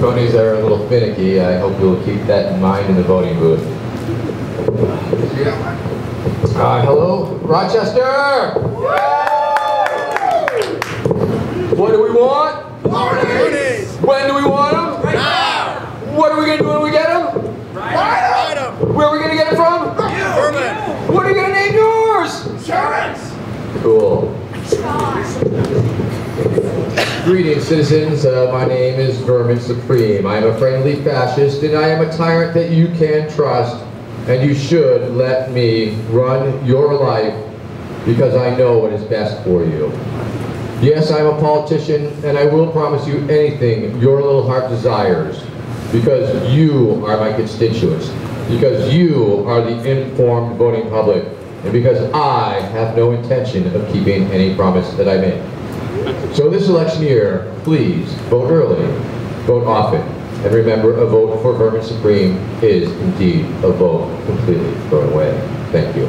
Tony's are a little finicky. I hope you'll keep that in mind in the voting booth. Uh, hello, Rochester! What do we want? When do we want them? Right now! What are we gonna do when we get them? Right up! Where are we gonna get them from? You name yours? Insurance! Cool. Greetings, citizens. Uh, my name is Vermin Supreme. I am a friendly fascist, and I am a tyrant that you can trust, and you should let me run your life because I know what is best for you. Yes, I'm a politician, and I will promise you anything your little heart desires because you are my constituents, because you are the informed voting public, and because I have no intention of keeping any promise that I make. So this election year, please vote early, vote often, and remember a vote for Vermin Supreme is indeed a vote completely thrown away. Thank you.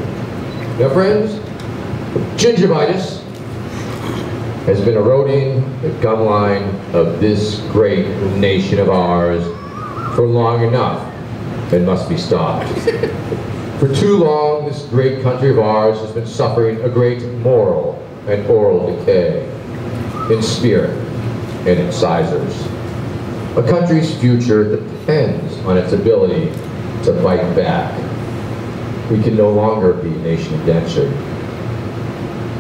Now friends, gingivitis has been eroding the gum line of this great nation of ours for long enough and must be stopped. For too long, this great country of ours has been suffering a great moral and oral decay in spirit and incisors. A country's future depends on its ability to fight back. We can no longer be a nation of denture.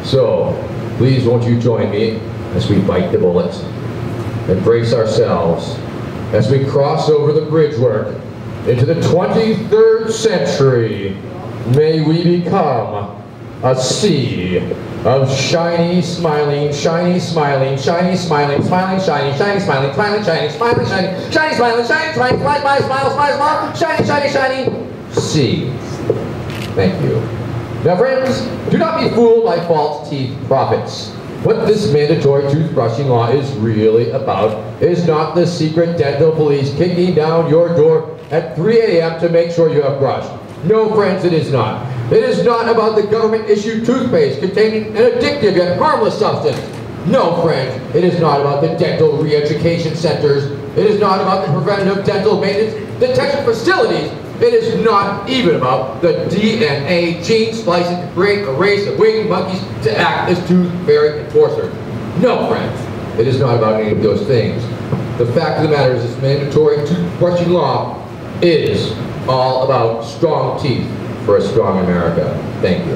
So, please won't you join me as we bite the bullets and brace ourselves as we cross over the bridgework into the 23rd century. May we become a sea of shiny, smiling, shiny, smiling, shiny, smiling, smiling, shiny, shiny, smiling, smiling, shiny, smiling, shiny, shiny, smiling, shiny, smiling, smile, smile, smile, smile, smile, shiny, shiny, shiny, sea. Thank you. Now friends, do not be fooled by false teeth prophets. What this mandatory toothbrushing law is really about is not the secret dental police kicking down your door at 3 a.m. to make sure you have brushed. No, friends, it is not. It is not about the government-issued toothpaste containing an addictive yet harmless substance. No, friends, it is not about the dental re-education centers. It is not about the preventative dental maintenance detection facilities. It is not even about the DNA gene splicing to create a race of winged monkeys to act as tooth fairy enforcers. No, friends, it is not about any of those things. The fact of the matter is this mandatory toothbrushing law is all about strong teeth for a strong America. Thank you.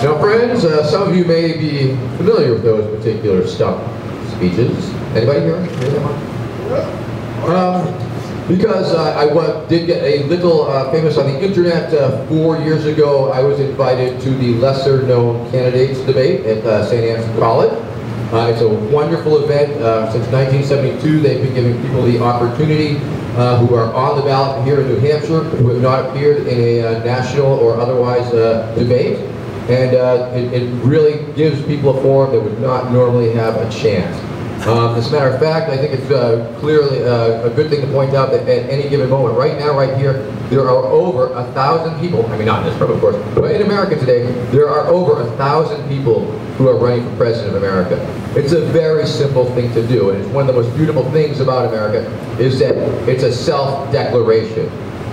Now friends, uh, some of you may be familiar with those particular stump speeches. Anybody here? Um, because uh, I did get a little uh, famous on the internet uh, four years ago, I was invited to the lesser known candidates debate at uh, St. Anne's College. Uh, it's a wonderful event. Uh, since 1972, they've been giving people the opportunity uh, who are on the ballot here in New Hampshire, who have not appeared in a uh, national or otherwise uh, debate. And uh, it, it really gives people a forum that would not normally have a chance. Um, as a matter of fact, I think it's clearly a good thing to point out that at any given moment, right now, right here, there are over a thousand people, I mean not in this room of course, but in America today, there are over a thousand people who are running for President of America. It's a very simple thing to do, and it's one of the most beautiful things about America is that it's a self-declaration.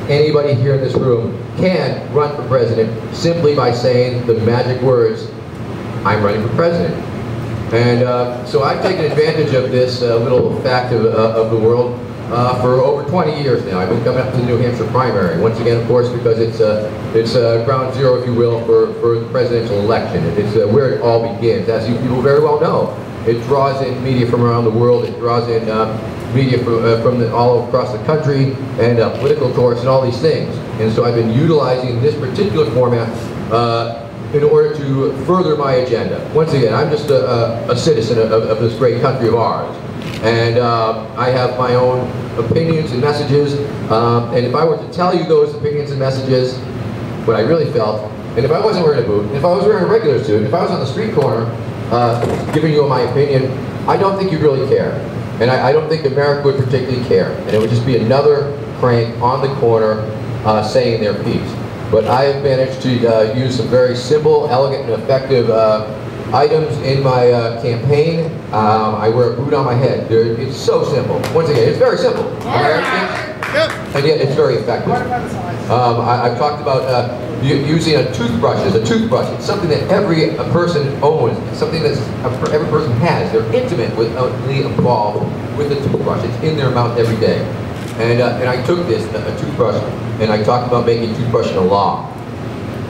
Anybody here in this room can run for president simply by saying the magic words, I'm running for president. And uh, so I've taken advantage of this uh, little fact of, uh, of the world uh, for over 20 years now. I've been coming up to the New Hampshire primary, once again, of course, because it's, uh, it's uh, ground zero, if you will, for, for the presidential election. It's uh, where it all begins, as you people very well know. It draws in media from around the world. It draws in um, media from, from the, all across the country and political courts and all these things. And so I've been utilizing this particular format in order to further my agenda. Once again, I'm just a, a, a citizen of, of, this great country of ours. And uh, I have my own opinions and messages. Um, and if I were to tell you those opinions and messages, what I really felt, and if I wasn't wearing a boot, if I was wearing a regular suit, if I was on the street corner uh, giving you my opinion, I don't think you'd really care. And I, I don't think America would particularly care. And it would just be another crank on the corner uh, saying their piece. But I have managed to uh, use some very simple, elegant, and effective uh, items in my uh, campaign. Um, I wear a boot on my head. They're- It's so simple. Once again, it's very simple. Americans, and yet it's very effective. Um, I, I've talked about uh, using a toothbrush as a toothbrush. It's something that every person owns. It's something that every person has. They're intimate with uh, involved with the toothbrush. It's in their mouth every day. And uh, and I took this a toothbrush and I talked about making toothbrushing a law.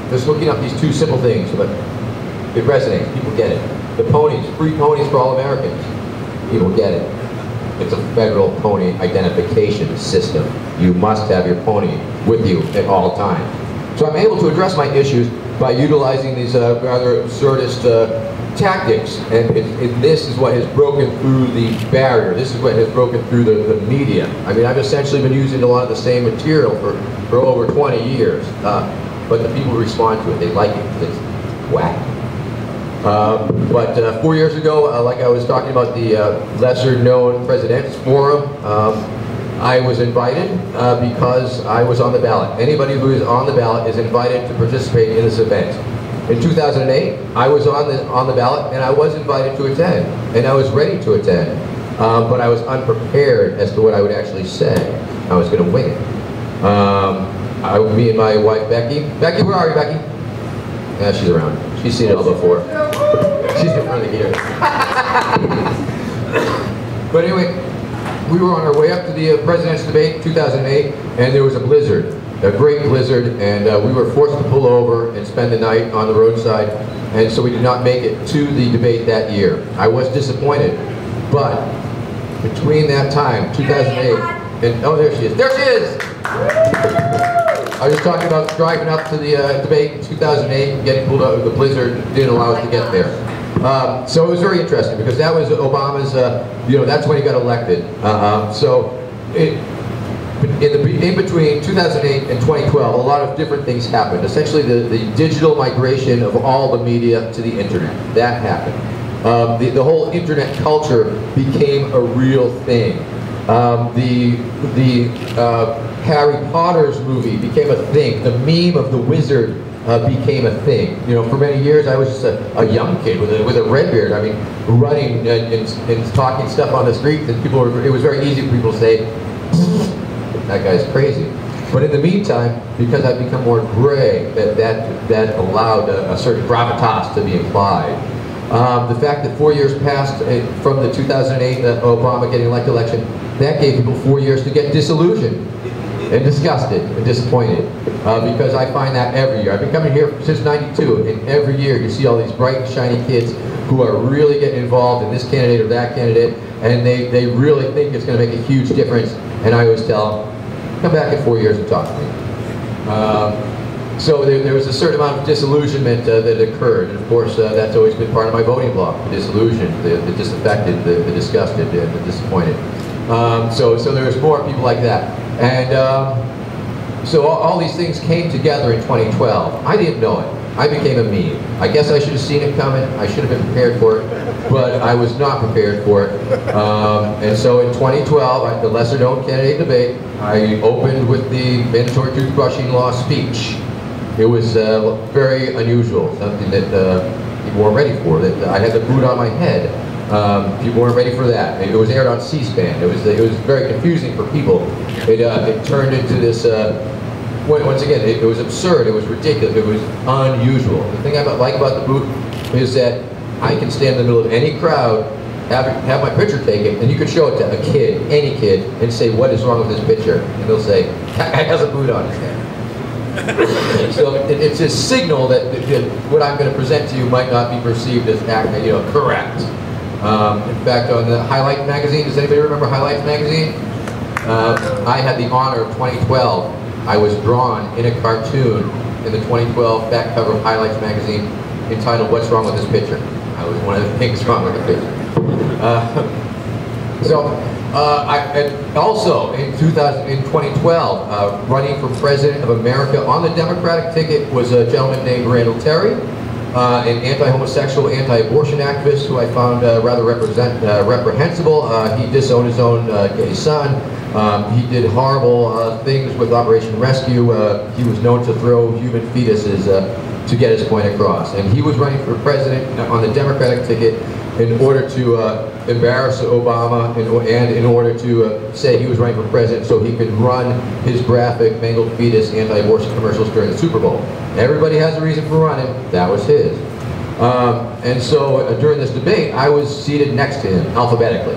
Just looking up these two simple things, but it resonates. People get it. The ponies, free ponies for all Americans. People get it. It's a federal pony identification system. You must have your pony with you at all times. So I'm able to address my issues by utilizing these uh, rather absurdist uh, tactics. And it, this is what has broken through the barrier. This is what has broken through the, the media. I mean, I've essentially been using a lot of the same material for, for over 20 years. Uh, but the people respond to it. They like it. It's whack. Um, but uh, four years ago, uh, like I was talking about the uh, lesser-known President's Forum, um, I was invited uh, because I was on the ballot. Anybody who is on the ballot is invited to participate in this event. In 2008, I was on the on the ballot and I was invited to attend, and I was ready to attend, um, but I was unprepared as to what I would actually say. I was going to wing it. Um, I, me and my wife Becky. Becky, where are you, Becky? Yeah, she's around. She's seen it all before. She's in front of here. but anyway, we were on our way up to the uh, president's debate in 2008, and there was a blizzard, a great blizzard, and uh, we were forced to pull over and spend the night on the roadside, and so we did not make it to the debate that year. I was disappointed, but between that time, 2008, and oh, there she is. There she is! I was talking about driving up to the uh, debate in 2008 and getting pulled over. The blizzard didn't allow us to get there. Um, so it was very interesting because that was Obama's, uh, you know, that's when he got elected. Uh, so it, in, the, in between 2008 and 2012, a lot of different things happened. Essentially, the, the digital migration of all the media to the internet. That happened. Um, the, the whole internet culture became a real thing. Um, the the uh, Harry Potter's movie became a thing. The meme of the wizard uh, became a thing. You know, for many years I was just a, a young kid with a, with a red beard. I mean, running and, and, and talking stuff on the street, and people were, it was very easy for people to say, that guy's crazy. But in the meantime, because I've become more gray, that that, that allowed a, a certain gravitas to be applied. Um, the fact that four years passed uh, from the 2008 uh, Obama getting elected election, that gave people four years to get disillusioned and disgusted and disappointed uh, because I find that every year. I've been coming here since 92 and every year you see all these bright and shiny kids who are really getting involved in this candidate or that candidate and they, they really think it's going to make a huge difference and I always tell them, come back in four years and talk to me. Um, so there, there, was a certain amount of disillusionment uh, that occurred, and of course uh, that's always been part of my voting block, the disillusioned, the, the disaffected, the, the disgusted, the, the disappointed. Um, so, so there's more people like that. And um, so all, all, these things came together in 2012. I didn't know it. I became a meme. I guess I should have seen it coming. I should have been prepared for it, but I was not prepared for it. Um, and so in 2012, at the lesser known candidate debate, I opened with the mandatory toothbrushing law speech. It was uh, very unusual, something that uh, people weren't ready for. That I had the boot on my head. Um, people weren't ready for that. It was aired on C-SPAN. It was it was very confusing for people. It uh, it turned into this. Uh, once again, it, it, was absurd. It was ridiculous. It was unusual. The thing I like about the boot is that I can stand in the middle of any crowd, have have my picture taken, and you can show it to a kid, any kid, and say what is wrong with this picture, and they'll say that guy has a boot on his head. so it, it's a signal that, that, what I'm going to present to you might not be perceived as you know correct. Um, in fact, on the Highlight magazine, does anybody remember Highlight magazine? Uh, I had the honor of 2012. I was drawn in a cartoon in the 2012 back cover of Highlights magazine entitled "What's Wrong with This Picture." I was one of the things wrong with the picture. Uh, so uh, I, also in, 2000, in 2012, uh, running for president of America on the Democratic ticket was a gentleman named Randall Terry. Uh, an anti-homosexual, anti-abortion activist who I found uh, rather represent, uh, reprehensible. He disowned his own gay son. Um, he did horrible things with Operation Rescue. He was known to throw human fetuses to get his point across. And he was running for president on the Democratic ticket in order to uh, embarrass Obama and, and in order to uh, say he was running for president so he could run his graphic mangled fetus anti-abortion commercials during the Super Bowl. Everybody has a reason for running. That was his. Um, and so uh, during this debate, I was seated next to him alphabetically.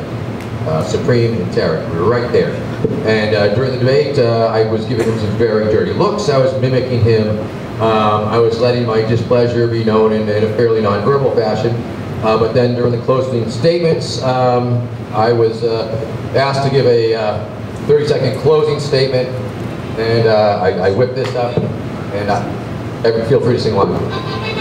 Uh, Supreme and Terry. We were right there. And uh, during the debate, uh, I was giving him some very dirty looks. I was mimicking him. Um, I was letting my displeasure be known in, in a fairly nonverbal fashion. Uh, but then during the closing statements, um, I was uh, asked to give a 30-second closing statement. And I, I, whipped this up. And feel free to sing along.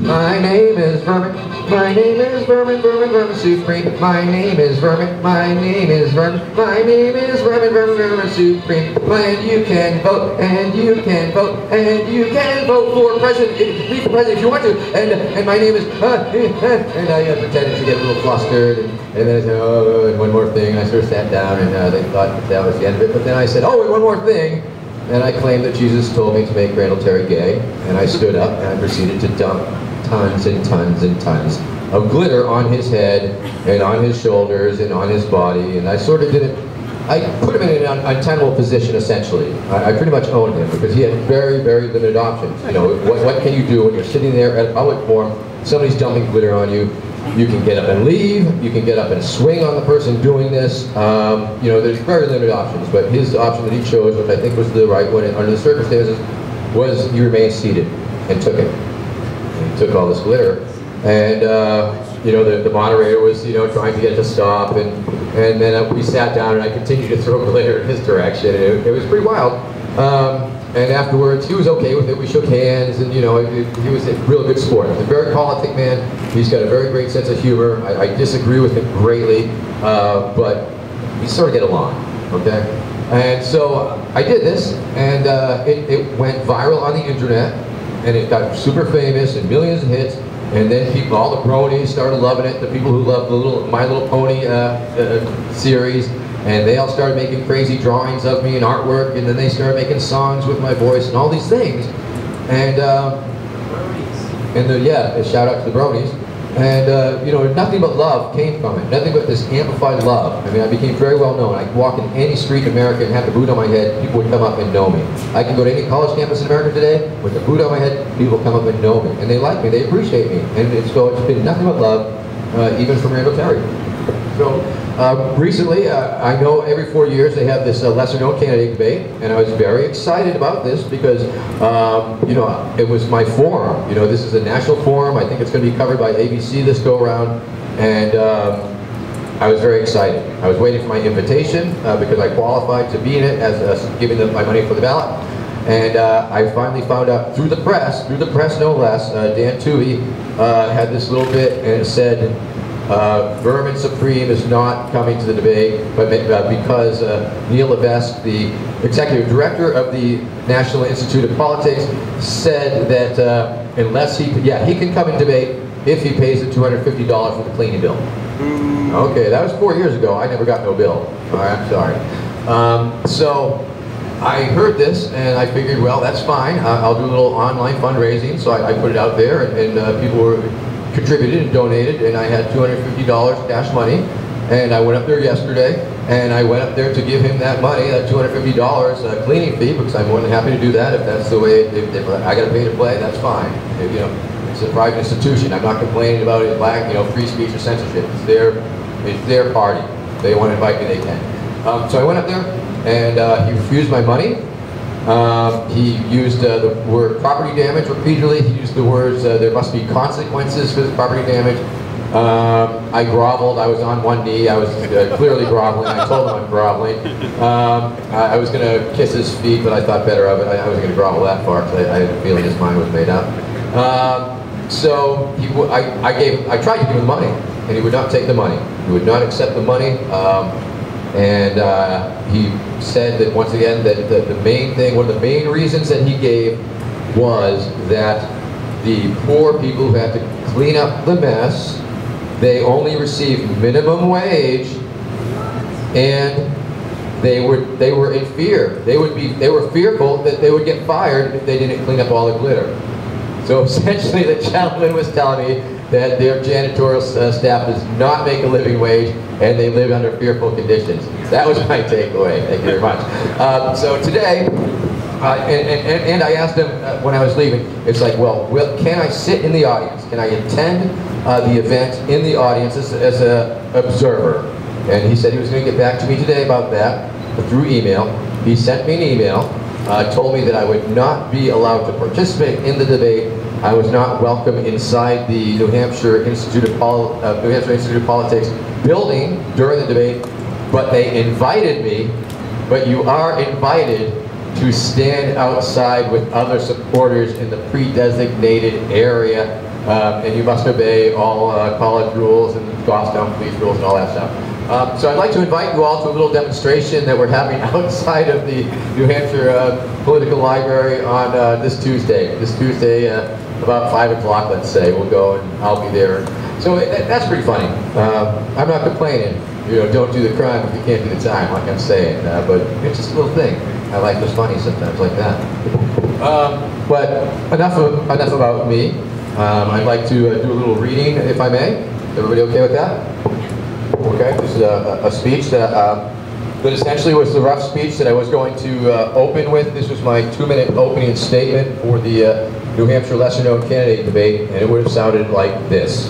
My name is Vermin. My name is Vermin, Vermin, Vermin Supreme. My name is Vermin, my name is Vermin. My name is Vermin, Vermin, Vermin Supreme. And you can vote, and you can vote, and you can vote for president, leave for president if you want to. And and my name is, uh, and I uh, pretended to get a little flustered. And, and then I said, oh, and one more thing. And I sort of sat down, and uh, they thought that was the end of it. But then I said, oh, and one more thing. And I claimed that Jesus told me to make Randall Terry gay. And I stood up, and I proceeded to dump tons and tons and tons of glitter on his head and on his shoulders and on his body. And I sort of did it, I put him in an untenable position essentially. I, I, pretty much owned him because he had very, very limited options. You know, what, what can you do when you're sitting there at a public forum, somebody's dumping glitter on you, you can get up and leave, you can get up and swing on the person doing this. Um, you know, there's very limited options, but his option that he chose, which I think was the right one under the circumstances, was he remained seated and took it took all this glitter. And, uh, you know, the, the moderator was, you know, trying to get it to stop. And, and then uh, we sat down and I continued to throw glitter in his direction. And it, it was pretty wild. Um, and afterwards, he was okay with it. We shook hands, and you know, he was a real good sport. A very politic man. He's got a very great sense of humor. I, I disagree with him greatly, uh, but we sort of get along. Okay, and so I did this, and uh, it, it went viral on the internet and it got super famous and millions of hits. And then people, all the bronies started loving it. The people who loved the little My Little Pony uh, uh, series, and they all started making crazy drawings of me and artwork. And then they started making songs with my voice and all these things. And um, and the, yeah, a shout out to the bronies. And, uh, you know, nothing but love came from it. Nothing but this amplified love. I mean, I became very well known. I could walk in any street in America and have the boot on my head, people would come up and know me. I can go to any college campus in America today with the boot on my head, people come up and know me. And they like me, they appreciate me. And it's so it's been nothing but love, uh, even from Randall Terry. Uh, recently, uh, I know every four years they have this uh, lesser known candidate debate, and I was very excited about this because, um, you know, it was my forum. You know, this is a national forum. I think it's going to be covered by ABC this go around, and um, I was very excited. I was waiting for my invitation uh, because I qualified to be in it as uh, giving them my money for the ballot. And uh, I finally found out through the press, through the press no less, Dan Tuohy had this little bit and said, uh, Vermin Supreme is not coming to the debate, but uh, because uh, Neil Levesque, the executive director of the National Institute of Politics, said that uh, unless he, yeah, he can come and debate if he pays the $250 for the cleaning bill. Okay, that was four years ago. I never got no bill. All right, I'm sorry. Um, so I heard this and I figured, well, that's fine. I'll do a little online fundraising. So I, I put it out there and, and uh, people were contributed and donated, and I had $250 cash money. And I went up there yesterday, and I went up there to give him that money, that $250 uh, cleaning fee, because I'm more than happy to do that. If that's the way, if, if I got to pay to play, that's fine. If, you know, it's a private institution. I'm not complaining about it, black, you know, free speech or censorship. It's their, it's their party. they want to invite me, they can. Um, so I went up there, and uh, he refused my money. Um, he used uh, the word property damage repeatedly. He used the words, uh, there must be consequences for this property damage. Um, I groveled, I was on one knee, I was uh, clearly groveling, I told him I'm groveling. Um, I, I, was going to kiss his feet, but I thought better of it. I, I wasn't going to grovel that far because I, I, had a feeling his mind was made up. Um, so he, I, I, gave, I tried to give him money, and he would not take the money. He would not accept the money. And uh, he said that once again that the, the main thing, one of the main reasons that he gave was that the poor people who had to clean up the mess. They only received minimum wage, and they were they were in fear. They would be they were fearful that they would get fired if they didn't clean up all the glitter. So essentially, the gentleman was telling me that their janitorial uh, staff does not make a living wage and they live under fearful conditions. That was my takeaway. Thank you very much. Um, so today, uh, and, and, and, I asked him uh, when I was leaving, it's like, well, will, can I sit in the audience? Can I attend uh, the event in the audience as, as an observer? And he said he was going to get back to me today about that through email. He sent me an email, uh, told me that I would not be allowed to participate in the debate I was not welcome inside the New Hampshire Institute of, uh, New Hampshire Institute of Politics building during the debate, but they invited me. But you are invited to stand outside with other supporters in the pre-designated area, um, and you must obey all uh, college rules and Goffstown police rules and all that stuff. Um, so I'd like to invite you all to a little demonstration that we're having outside of the New Hampshire uh, Political Library on uh, this Tuesday. This Tuesday, uh, about 5 o'clock, let's say. We'll go and I'll be there. So it, that's pretty funny. Uh, I'm not complaining. You know, don't do the crime if you can't do the time, like I'm saying. Uh, but it's just a little thing. I like this funny sometimes like that. Um, but enough, of, enough about me. Um, I'd like to uh, do a little reading, if I may. Everybody okay with that? Okay, this is a, a speech that, uh, that essentially was the rough speech that I was going to uh, open with. This was my two-minute opening statement for the uh, New Hampshire lesser known candidate debate, and it would have sounded like this.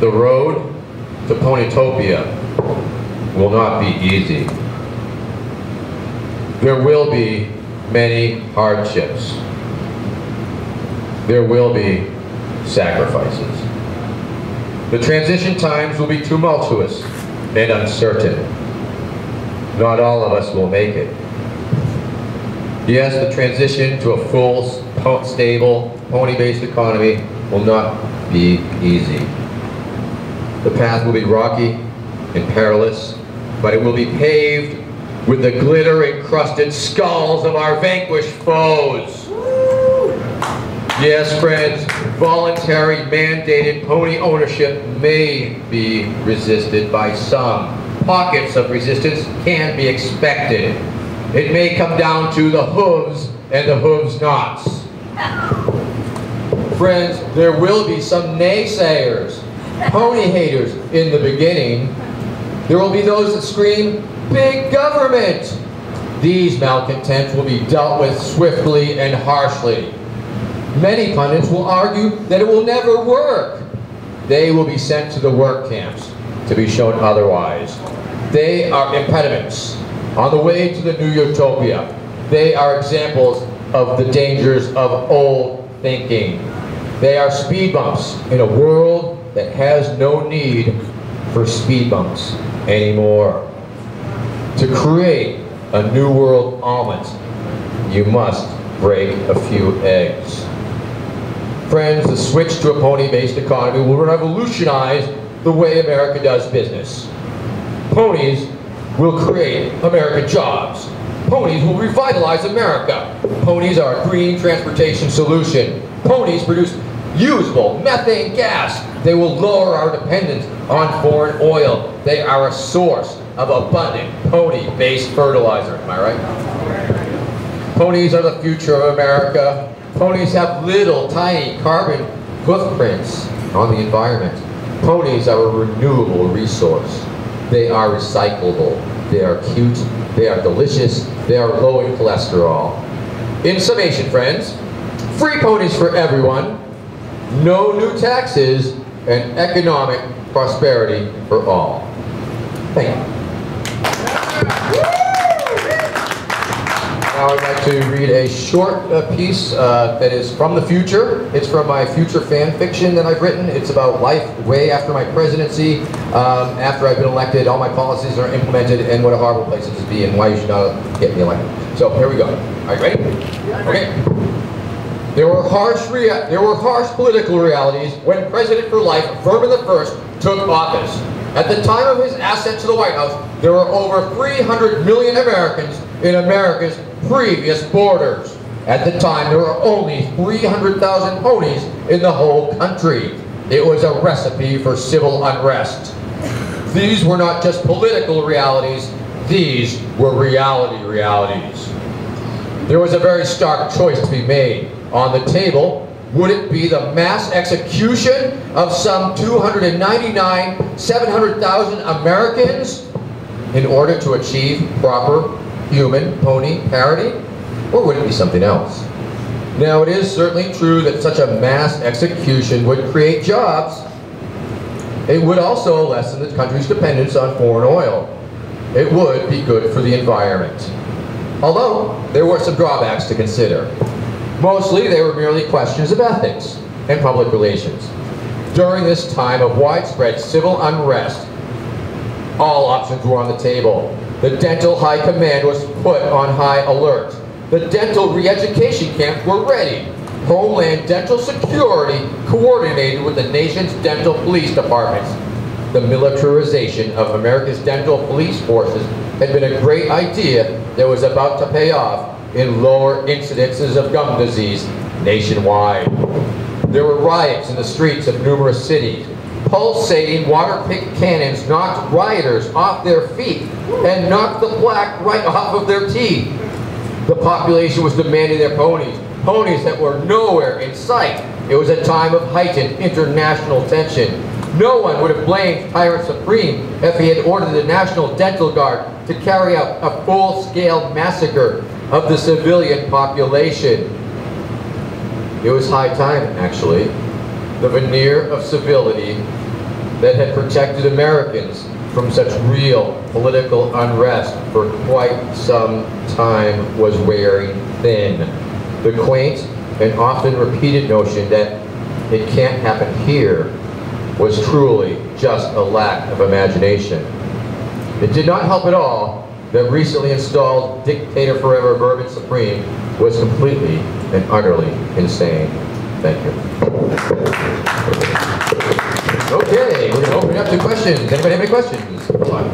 The road to Ponytopia will not be easy. There will be many hardships. There will be sacrifices. The transition times will be tumultuous and uncertain. Not all of us will make it. Yes, the transition to a full, stable, pony-based economy will not be easy. The path will be rocky and perilous, but it will be paved with the glitter-encrusted skulls of our vanquished foes. Yes, friends, voluntary mandated pony ownership may be resisted by some. Pockets of resistance can be expected. It may come down to the hooves and the hooves knots. Friends, there will be some naysayers, pony haters in the beginning. There will be those that scream, big government. These malcontents will be dealt with swiftly and harshly. Many pundits will argue that it will never work. They will be sent to the work camps to be shown otherwise. They are impediments on the way to the new utopia. They are examples of the dangers of old thinking. They are speed bumps in a world that has no need for speed bumps anymore. To create a new world omelet, you must break a few eggs. Friends, the switch to a pony-based economy will revolutionize the way America does business. Ponies will create American jobs. Ponies will revitalize America. Ponies are a green transportation solution. Ponies produce usable methane gas. They will lower our dependence on foreign oil. They are a source of abundant pony-based fertilizer. Am I right? Ponies are the future of America. Ponies have little, tiny carbon footprints on the environment. Ponies are a renewable resource. They are recyclable. They are cute. They are delicious. They are low in cholesterol. In summation, friends, free ponies for everyone, no new taxes, and economic prosperity for all. Thank you. Now I'd like to read a short uh, piece uh, that is from the future. It's from my future fan fiction that I've written. It's about life way after my presidency, um, after I've been elected, all my policies are implemented, and what a horrible place it is to be, and why you should not get me elected. So here we go. Are you ready? Okay. There were harsh there were harsh political realities when President for Life, Vermin I, took office. At the time of his ascent to the White House, there were over 300 million Americans in America's previous borders. At the time, there were only 300,000 ponies in the whole country. It was a recipe for civil unrest. These were not just political realities, these were reality realities. There was a very stark choice to be made. On the table, would it be the mass execution of some 299, 700,000 Americans in order to achieve proper human pony parody, Or would it be something else? Now, it is certainly true that such a mass execution would create jobs. It would also lessen the country's dependence on foreign oil. It would be good for the environment. Although, there were some drawbacks to consider. Mostly, they were merely questions of ethics and public relations. During this time of widespread civil unrest, all options were on the table. The Dental High Command was put on high alert. The dental re-education camps were ready. Homeland Dental Security coordinated with the nation's dental police departments. The militarization of America's dental police forces had been a great idea that was about to pay off in lower incidences of gum disease nationwide. There were riots in the streets of numerous cities. Pulsating water pick cannons knocked rioters off their feet and knocked the plaque right off of their teeth. The population was demanding their ponies, ponies that were nowhere in sight. It was a time of heightened international tension. No one would have blamed Tyrant Supreme if he had ordered the National Dental Guard to carry out a full-scale massacre of the civilian population. It was high time, actually. The veneer of civility that had protected Americans from such real political unrest for quite some time was wearing thin. The quaint and often repeated notion that it can't happen here was truly just a lack of imagination. It did not help at all that recently installed dictator forever Vermin Supreme was completely and utterly insane. Thank you. Okay, we're going to open it up to questions. Anybody have any questions? Come on.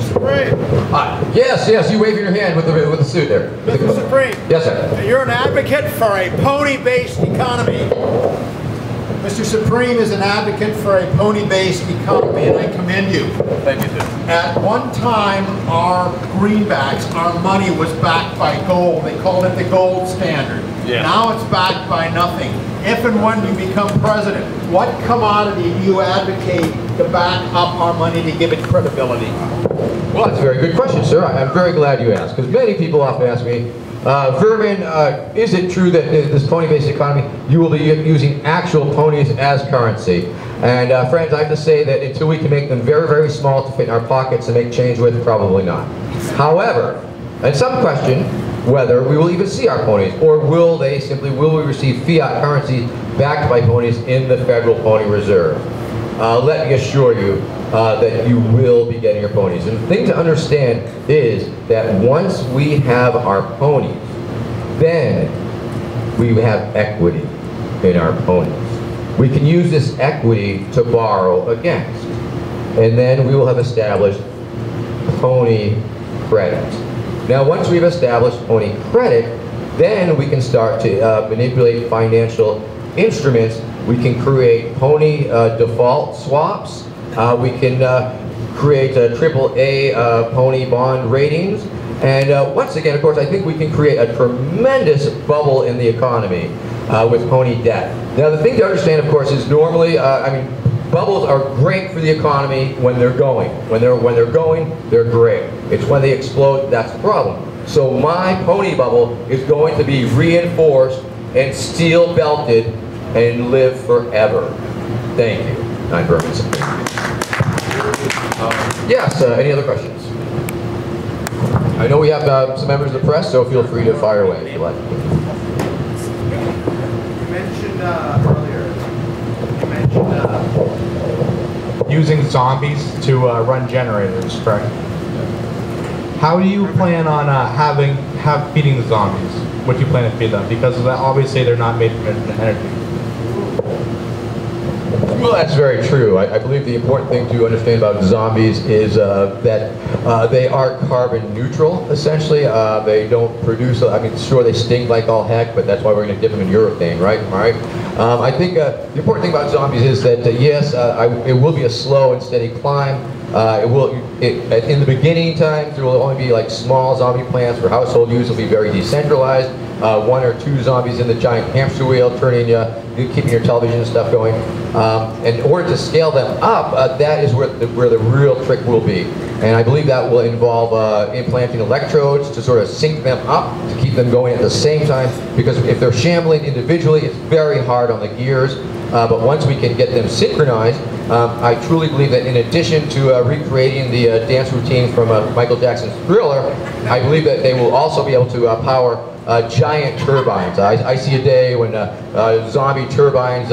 Supreme. Hi. Yes, yes, you waving your hand with the, with the suit there. With the- Mr. Supreme. Yes, sir. You're an advocate for a pony-based economy. Mr. Supreme is an advocate for a pony-based economy, and I commend you. Thank you, sir. At one time, our greenbacks, our money was backed by gold. They called it the gold standard. Yeah. Now it's backed by nothing. If and when you become president, what commodity do you advocate to back up our money to give it credibility? Well, that's a very good question, sir. I- I'm very glad you asked, because many people often ask me, uh, Vermin, uh, is it true that in this pony-based economy, you will be using actual ponies as currency? And uh, friends, I have to say that until we can make them very, very small to fit in our pockets and make change with, probably not. However, and some question whether we will even see our ponies, or will they simply, will we receive fiat currency backed by ponies in the Federal Pony Reserve? Uh, let me assure you uh, that you will be getting your ponies. And the thing to understand is that once we have our ponies, then we have equity in our ponies. We can use this equity to borrow against. And then we will have established pony credit. Now, once we've established pony credit, then we can start to uh, manipulate financial instruments. We can create pony uh, default swaps. Uh, we can uh, create triple A uh, pony bond ratings. And uh, once again, of course, I think we can create a tremendous bubble in the economy with pony debt. Now, the thing to understand, of course, is normally, I mean, Bubbles are great for the economy when they're going. When they're when they're going, they're great. It's when they explode that's the problem. So my pony bubble is going to be reinforced and steel belted and live forever. Thank you. I'm Vermin Supreme. Um, yes. Uh, any other questions? I know we have uh, some members of the press, so feel free to fire away if you like. You mentioned uh, earlier, you mentioned uh, using zombies to uh, run generators, correct? How do you plan on uh, having have feeding the zombies? What do you plan to feed them? Because obviously they're not made from energy. Well, that's very true. I, I believe the important thing to understand about zombies is uh, that uh, they are carbon neutral, essentially. Uh, they don't produce, I mean, sure, they sting like all heck, but that's why we're going to dip them in urethane, right? All right. Um, I think uh, the important thing about zombies is that, uh, yes, uh, I, it will be a slow and steady climb. It will, it, in the beginning times, there will only be like small zombie plants for household use. It'll be very decentralized. Uh, one or two zombies in the giant hamster wheel, turning you, keeping your television stuff going. Um, in order to scale them up, uh, that is where the, where the real trick will be. And I believe that will involve uh, implanting electrodes to sort of sync them up to keep them going at the same time. Because if they're shambling individually, it's very hard on the gears. Uh, but once we can get them synchronized, um, I truly believe that in addition to uh, recreating the uh, dance routine from uh, Michael Jackson's Thriller, I believe that they will also be able to uh, power uh, giant turbines. I, I, see a day when zombie turbines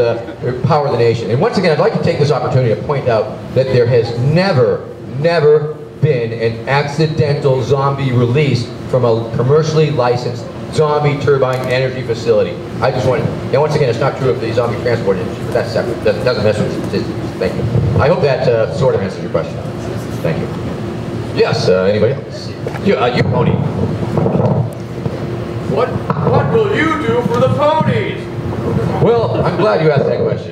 power the nation. And once again, I'd like to take this opportunity to point out that there has never, never been an accidental zombie release from a commercially licensed zombie turbine energy facility. I just want, and once again, it's not true of the zombie transport industry, but that's separate. Doesn't, doesn't mess with statistics. Thank you. I hope that uh, sort of answers your question. Thank you. Yes, uh, anybody else? You, uh, you pony. Will you do for the ponies? Well, I'm glad you asked that question.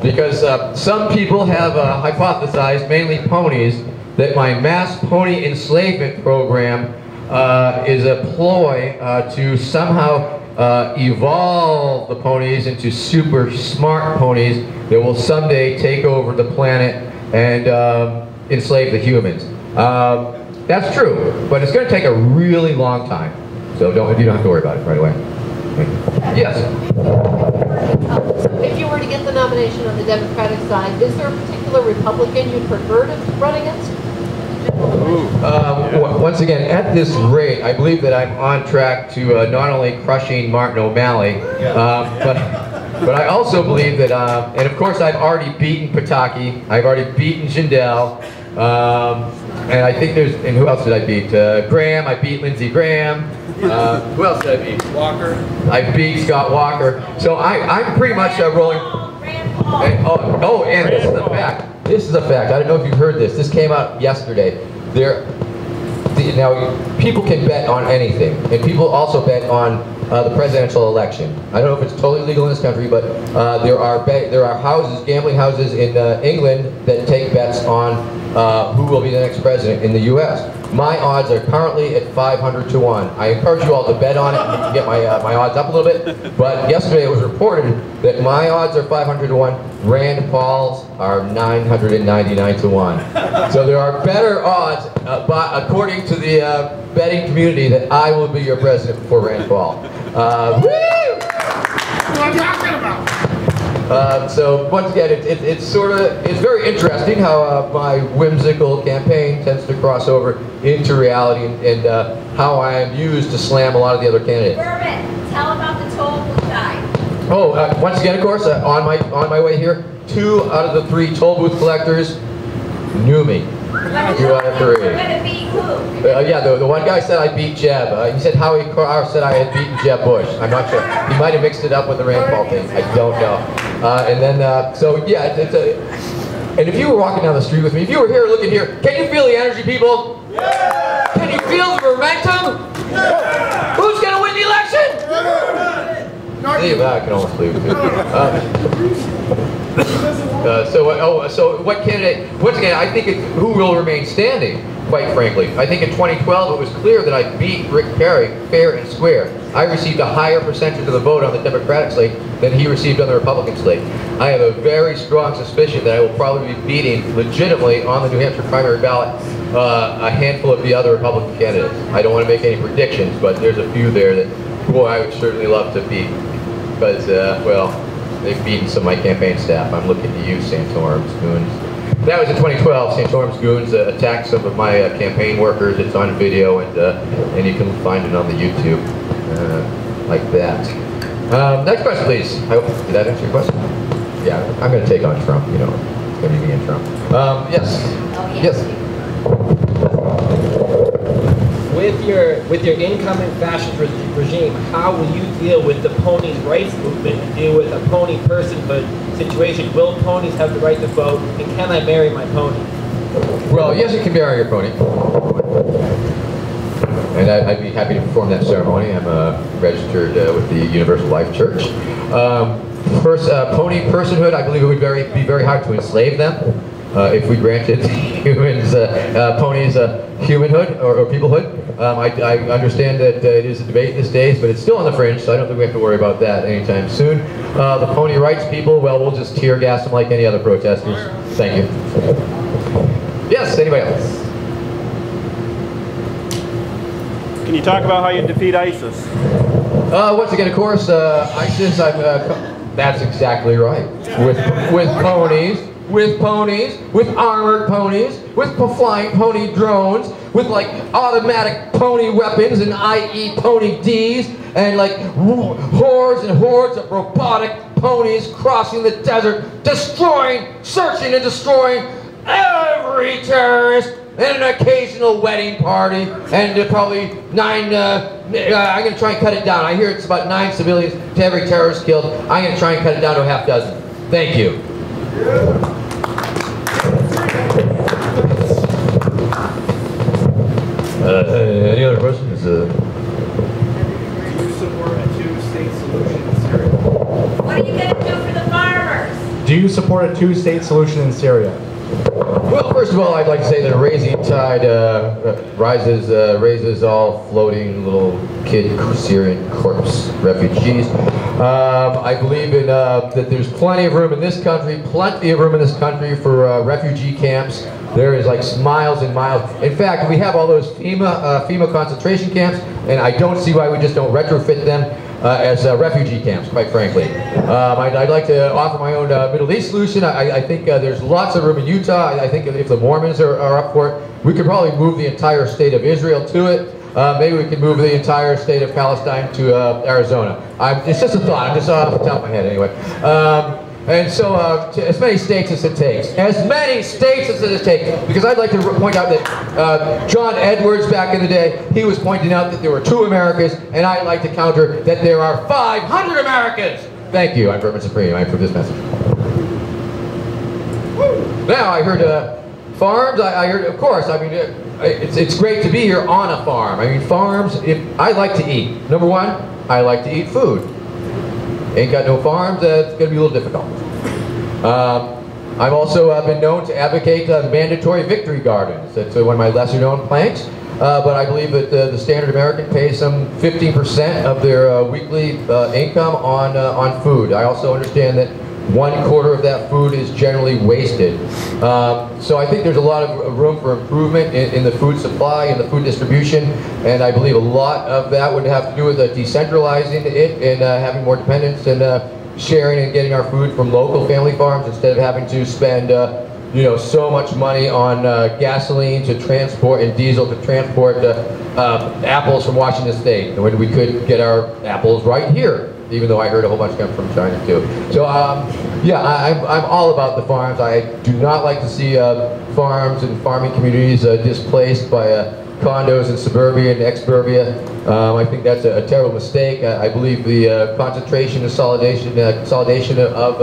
Because uh, some people have uh, hypothesized, mainly ponies, that my mass pony enslavement program uh, is a ploy uh, to somehow uh, evolve the ponies into super smart ponies that will someday take over the planet and um, enslave the humans. Um, that's true, but it's going to take a really long time. So don't you don't have to worry about it right away. Yes. If you were to get the nomination on the Democratic side, is there a particular Republican you'd prefer to run against? Um, once again, at this rate, I believe that I'm on track to uh, not only crushing Martin O'Malley, uh, but but I also believe that, uh, and of course I've already beaten Pataki, I've already beaten Jindal, um, and I think there's, and who else did I beat? Uh, Graham, I beat Lindsey Graham. Uh, who else did I beat? Walker. I beat Scott Walker. So I, I'm pretty much uh, rolling. And, oh, oh, and this is a fact. This is a fact. I don't know if you've heard this. This came out yesterday. There, the, now people can bet on anything, and people also bet on uh, the presidential election. I don't know if it's totally legal in this country, but uh, there are there are houses, gambling houses in uh, England that take bets on uh, who will be the next president in the U.S. My odds are currently at 500 to 1. I encourage you all to bet on it and get my, uh, my odds up a little bit. But yesterday it was reported that my odds are 500 to 1. Rand Paul's are 999 to 1. So there are better odds, uh, by, according to the uh, betting community, that I will be your president before Rand Paul. Uh, woo! What I'm talking about. Uh, so once again, it, it, it's sort of it's very interesting how uh, my whimsical campaign tends to cross over into reality and, and uh, how I am used to slam a lot of the other candidates. Vermin, tell about the toll booth guy. Oh, uh, once again, of course, uh, on my on my way here, two out of the three toll booth collectors knew me. Two out of three. You're gonna beat who? Uh, yeah, the, the one guy said I beat Jeb. Uh, he said Howie Carr said I had beaten Jeb Bush. I'm not sure. He might have mixed it up with the Rand Paul thing. I don't know. Uh, and then, uh, so yeah, it's, it's a, and if you were walking down the street with me, if you were here looking here, can you feel the energy, people? Yeah! Can you feel the momentum? Yeah! Who's going to win the election? Yeah! That, I can almost believe it. Uh, so, oh, so what candidate, once again, I think it, who will remain standing? quite frankly. I think in 2012 it was clear that I beat Rick Perry fair and square. I received a higher percentage of the vote on the Democratic slate than he received on the Republican slate. I have a very strong suspicion that I will probably be beating legitimately on the New Hampshire primary ballot uh, a handful of the other Republican candidates. I don't want to make any predictions, but there's a few there that, boy, I would certainly love to beat. Because, uh, well, they've beaten some of my campaign staff. I'm looking to you, Santorum, Spoons. That was in 2012. Santorum's goons uh, attacked some of my uh, campaign workers. It's on video, and uh, and you can find it on the YouTube, uh, like that. Um, next question, please. I hope, did that answer your question? Yeah, I'm going to take on Trump. You know, it's going to be me and Trump. Um, yes. Oh, yes. with your with your incoming fascist re- regime, how will you deal with the ponies' rights movement and deal with a pony personhood situation? Will ponies have the right to vote, and can I marry my pony? Well, yes, you can marry your pony. And I- I'd be happy to perform that ceremony. I'm uh, registered uh, with the Universal Life Church. Um, First, uh, pony personhood, I believe it would very, be very hard to enslave them uh, if we granted humans, uh, uh, ponies, humanhood or, or peoplehood. Um, I, I understand that it is a debate these days, but it's still on the fringe, so I don't think we have to worry about that anytime soon. The pony rights people, well, we'll just tear gas them like any other protesters. Thank you. Yes, anybody else? Can you talk about how you defeat ISIS? Uh, once again, of course, uh, ISIS, uh, that's exactly right. With, with ponies, with ponies, with armored ponies, with flying pony drones, with like automatic pony weapons and IE pony Ds, and like hordes and hordes of robotic ponies crossing the desert, destroying, searching and destroying every terrorist and an occasional wedding party, and uh, probably nine. Uh, uh, I'm going to try and cut it down. I hear it's about nine civilians to every terrorist killed. I'm going to try and cut it down to a half dozen. Thank you. Uh, any other questions? Uh, Do you support a two-state solution in Syria? What are you gonna do for the farmers? Do you support a two-state solution in Syria? Well, first of all, I'd like to say that a raising tide uh, uh, rises, uh, raises all floating little kid Syrian corpse refugees. Um, I believe in uh, that there's plenty of room in this country, plenty of room in this country for uh, refugee camps. There is like miles and miles. In fact, we have all those FEMA uh, FEMA concentration camps, and I don't see why we just don't retrofit them as uh, refugee camps, quite frankly. Um, I'd, I'd like to offer my own uh, Middle East solution. I, I think uh, there's lots of room in Utah. I, I think if the Mormons are, are up for it, we could probably move the entire state of Israel to it. Uh, maybe we could move the entire state of Palestine to uh, Arizona. I'm, it's just a thought. I'm just off the top of my head anyway. Um, and so, uh, as many states as it takes. As many states as it takes. Because I'd like to point out that uh, John Edwards, back in the day, he was pointing out that there were two Americas, and I'd like to counter that there are 500 Americans. Thank you. I'm Vermin Supreme. I'm approve this message. Now, I heard uh, farms. I, I heard, of course, I mean, uh, it's, it's great to be here on a farm. I mean, farms, if, I like to eat. Number one, I like to eat food. Ain't got no farms, uh, it's going to be a little difficult. Um, I've also uh, been known to advocate uh, mandatory victory gardens. That's uh, one of my lesser known planks. Uh, but I believe that uh, the standard American pays some 15% of their uh, weekly income on, on food. I also understand that one quarter of that food is generally wasted. Um, so I think there's a lot of room for improvement in, in the food supply and the food distribution, and I believe a lot of that would have to do with uh, decentralizing it and uh, having more dependence and uh, sharing and getting our food from local family farms instead of having to spend uh, you know, so much money on uh, gasoline to transport and diesel to transport uh, uh, apples from Washington State, when we could get our apples right here, even though I heard a whole bunch come from China too. So um, yeah, I, I'm, I'm all about the farms. I do not like to see uh, farms and farming communities uh, displaced by uh, condos in suburbia and exurbia. Um, I think that's a, a terrible mistake. I, I believe the uh, concentration, consolidation, uh, consolidation of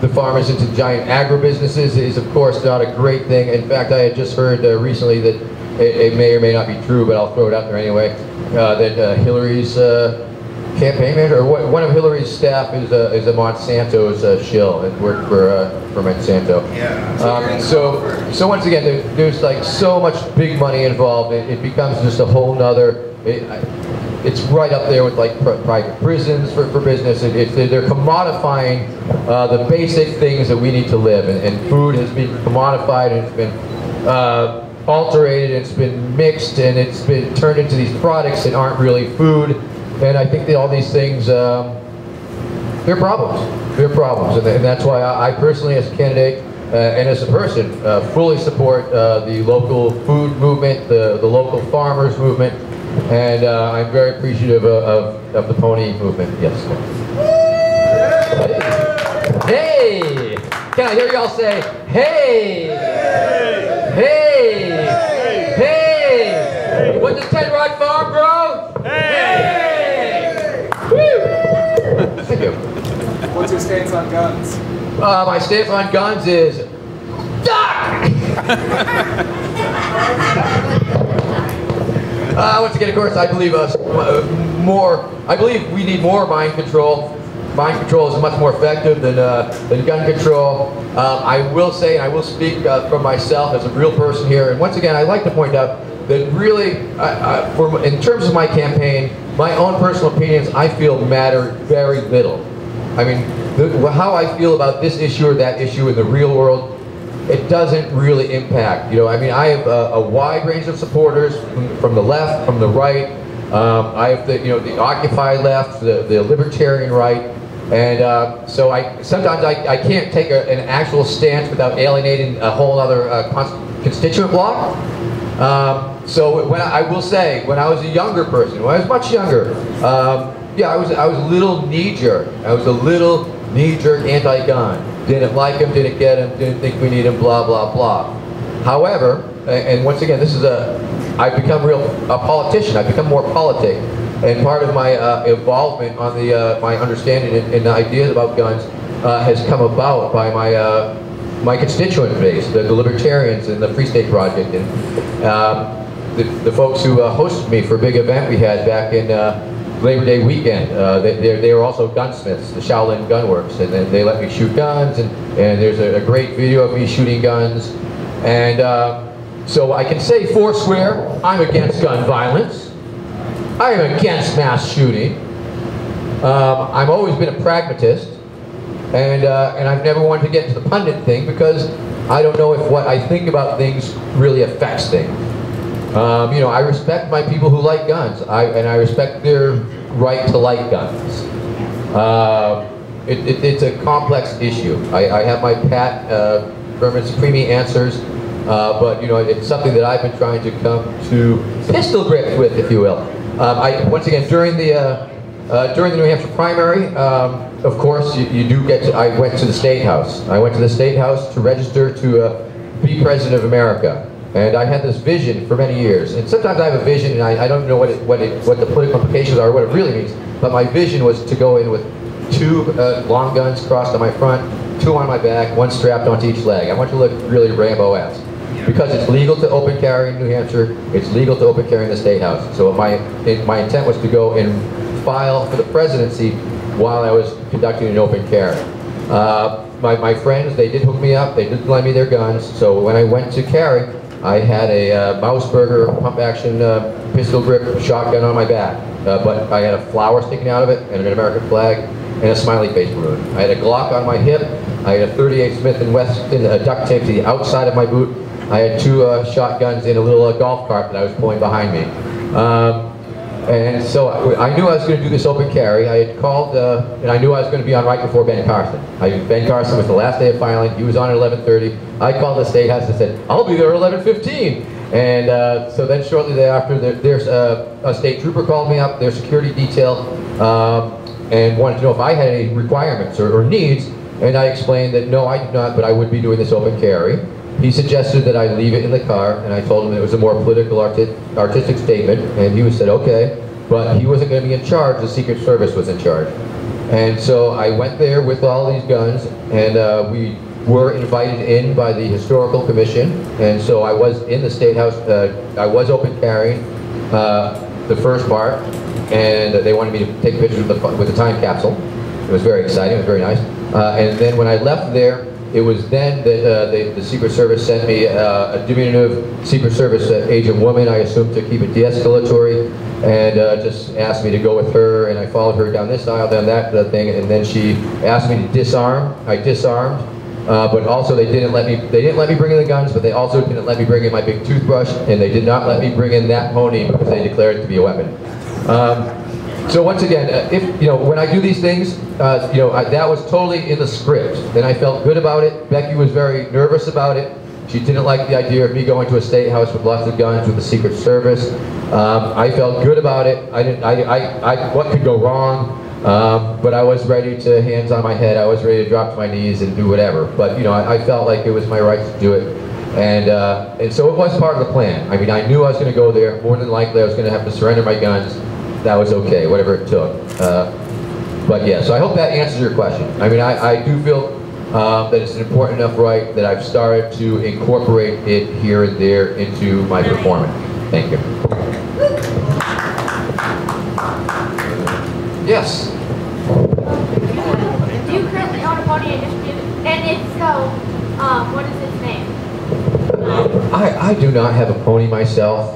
the farmers into giant agribusinesses is, of course, not a great thing. In fact, I had just heard recently that it, it may or may not be true, but I'll throw it out there anyway. That Hillary's campaign manager, or one of Hillary's staff is a, is a Monsanto's uh, shill. It worked for uh, for Monsanto. Yeah. Um, so, so once again, there, there's like so much big money involved. It, it becomes just a whole nother. It, it's right up there with like pr- private prisons for, for business. It, it's they're commodifying uh, the basic things that we need to live, and, and food has been commodified and it's been uh, alterated, and it's been mixed, and it's been turned into these products that aren't really food. And I think that all these things. Um, they're problems. They're problems, and, and that's why I, I personally, as a candidate uh, and as a person, uh, fully support uh, the local food movement, the, the local farmers movement, and uh, I'm very appreciative of, of, of the pony movement. Yes. Hey! Can I hear y'all say, hey! Hey! Hey! Hey! What does Ten Rod Farm, bro? Hey! Woo! Thank you. What's your stance on guns? Uh, my stance on guns is uh, once again, of course, I believe us uh, more. I believe we need more mind control. Mind control is much more effective than uh, than gun control. Um, I will say, and I will speak uh, from myself as a real person here. And once again, I'd like to point out that really, for, in terms of my campaign, my own personal opinions, I feel matter very little. I mean, the, how I feel about this issue or that issue in the real world, it doesn't really impact. You know, I mean, I have a, a wide range of supporters from, from the left, from the right. Um, I have the, you know, the Occupy left, the, the Libertarian right. And uh, so I sometimes I, I can't take a, an actual stance without alienating a whole other uh, cons- constituent block. Um, so when I, I will say, when I was a younger person, when I was much younger, um, yeah, I was I was a little knee-jerk. I was a little knee-jerk anti-gun. Didn't like him, didn't get him, didn't think we need him, blah blah blah. However, and once again, this is a I've become real a politician. I've become more politic, and part of my uh, involvement on the uh, my understanding and, and ideas about guns uh, has come about by my uh, my constituent base, the, the libertarians and the Free State Project, and um, the, the folks who uh, hosted me for a big event we had back in uh, Labor Day weekend. Uh, they, they're, were also gunsmiths, the Shaolin Gunworks, and then they let me shoot guns, and, and there's a, a great video of me shooting guns. And uh, so I can say foursquare, I'm against gun violence. I am against mass shooting. Um, I've always been a pragmatist, and uh, and I've never wanted to get into the pundit thing because I don't know if what I think about things really affects things. Um, you know, I respect my people who like guns, I, and I respect their right to like guns. Uh, it, it, it's a complex issue. I, I have my pat uh, Vermin Supreme answers, uh, but you know, it's something that I've been trying to come to pistol grips with, if you will. Um, I once again during the uh, uh, during the New Hampshire primary, um, of course, you, you do get to, I went to the State House. I went to the State House to register to uh, be President of America. And I had this vision for many years. And sometimes I have a vision and I, I don't know what, it, what, it, what the political implications are, what it really means. But my vision was to go in with two uh, long guns crossed on my front, two on my back, one strapped onto each leg. I want to look really Rambo-esque. Because it's legal to open carry in New Hampshire, it's legal to open carry in the State House. So my, it, my intent was to go and file for the presidency while I was conducting an open carry. Uh, my, my friends, they did hook me up, they did lend me their guns, so when I went to carry, I had a uh, pump action uh, pistol grip shotgun on my back, uh, but I had a flower sticking out of it and an American flag and a smiley face balloon. I had a Glock on my hip, I had a 38 Smith & Wesson uh, duct tape to the outside of my boot, I had two uh, shotguns in a little uh, golf cart that I was pulling behind me. Um, and so I, I knew I was going to do this open carry. I had called, uh, and I knew I was going to be on right before Ben Carson. I, ben Carson was the last day of filing. He was on at 11:30. I called the state house and said, "I'll be there at 11:15." And uh, so then shortly thereafter, there, there's a, a state trooper called me up, their security detail, um, and wanted to know if I had any requirements or, or needs. And I explained that no, I did not, but I would be doing this open carry. He suggested that I leave it in the car, and I told him it was a more political, arti artistic statement, and he said, okay, but he wasn't going to be in charge, the Secret Service was in charge. And so I went there with all these guns, and uh, we were invited in by the Historical Commission, and so I was in the State House, uh, I was open carrying uh, the first part, and they wanted me to take pictures with the, with the time capsule. It was very exciting, it was very nice. Uh, and then when I left there, it was then that uh, the, the Secret Service sent me uh, a diminutive Secret Service uh, agent woman, I assume to keep it de-escalatory, and uh, just asked me to go with her, and I followed her down this aisle, down that thing, and then she asked me to disarm. I disarmed, uh, but also they didn't let me, they didn't let me bring in the guns, but they also didn't let me bring in my big toothbrush, and they did not let me bring in that pony because they declared it to be a weapon. Um, so once again, uh, if you know, when I do these things, uh, you know, I, that was totally in the script, and I felt good about it. Becky was very nervous about it. She didn't like the idea of me going to a state house with lots of guns with the Secret Service. Um, I felt good about it. I didn't. I. I. I what could go wrong? Um, but I was ready to hands on my head. I was ready to drop to my knees and do whatever. But you know, I, I felt like it was my right to do it. And, uh, and so it was part of the plan. I mean, I knew I was going to go there. More than likely, I was going to have to surrender my guns. That was okay, whatever it took. Uh, but yeah, so I hope that answers your question. I mean, I, I do feel um, that it's an important enough right that I've started to incorporate it here and there into my performance. Thank you. Yes. Do you currently own a pony and if so, um, what is its name? I, I do not have a pony myself.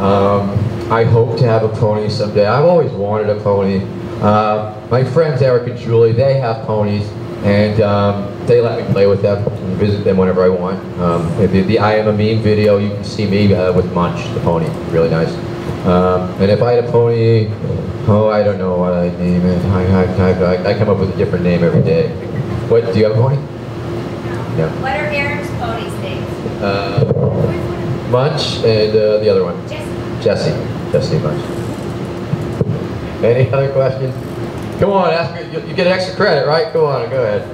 Um, I hope to have a pony someday. I've always wanted a pony. Uh, my friends Eric and Julie, they have ponies, and um, they let me play with them and visit them whenever I want. Um, the, the I Am a Meme video, you can see me uh, with Munch, the pony. Really nice. Um, and if I had a pony, oh, I don't know what I'd name it. I, I, I, I come up with a different name every day. What, do you have a pony? Yeah. What are Aaron's ponies' names? Uh, Munch and uh, the other one. Just Jesse. Jesse Munch. Any other questions? Come on, ask me. You, you get extra credit, right? Go on, go ahead.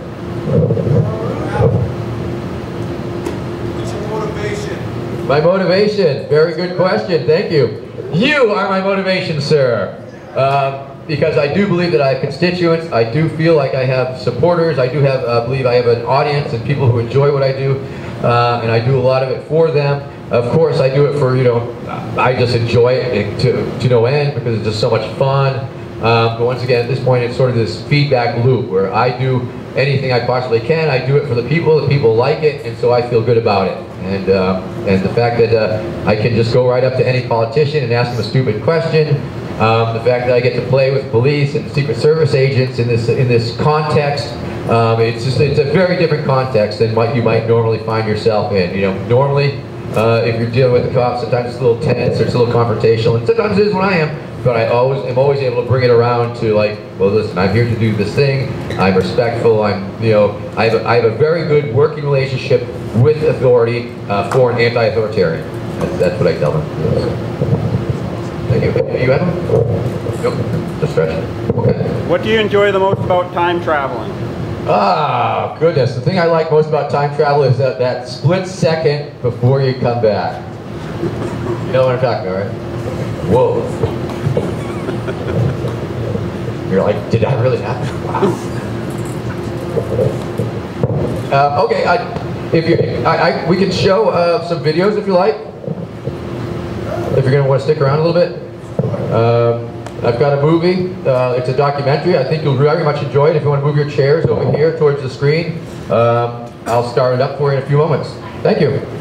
What's your motivation? My motivation. Very good question. Thank you. You are my motivation, sir. Uh, because I do believe that I have constituents. I do feel like I have supporters. I do have, uh, believe I have an audience and people who enjoy what I do. Uh, and I do a lot of it for them. Of course, I do it for, you know, I just enjoy it to, to no end because it's just so much fun. Um, but once again, at this point, it's sort of this feedback loop where I do anything I possibly can. I do it for the people. The people like it, and so I feel good about it. And uh, and the fact that uh, I can just go right up to any politician and ask them a stupid question. Um, the fact that I get to play with police and Secret Service agents in this in this context. Um, it's just it's a very different context than what you might normally find yourself in. You know, normally uh, if you're dealing with the cops, sometimes it's a little tense or it's a little confrontational, and sometimes it is when I am. But I always am always able to bring it around to like, well, listen, I'm here to do this thing. I'm respectful. I'm, you know, I have a, I have a very good working relationship with authority uh, for an anti-authoritarian. That's, that's what I tell them. Thank you. You one? Nope. Just stretching. Okay. What do you enjoy the most about time traveling? Ah, goodness. The thing I like most about time travel is that, that split second before you come back. You know what I'm talking about, right? Whoa. You're like, did that really happen? Wow. Uh, okay, I, if you, I, I, we can show uh, some videos if you like. If you're going to want to stick around a little bit. Um, I've got a movie. Uh, it's a documentary. I think you'll very much enjoy it. If you want to move your chairs over here towards the screen, um, I'll start it up for you in a few moments. Thank you.